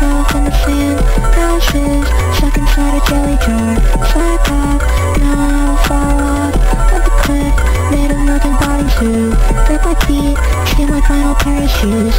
myself in the sand. Ashes stuck inside a jelly jar. Slide back, now I'll fall off Of the cliff, made of nothing body zoo. Rip my feet, steal my final pair of shoes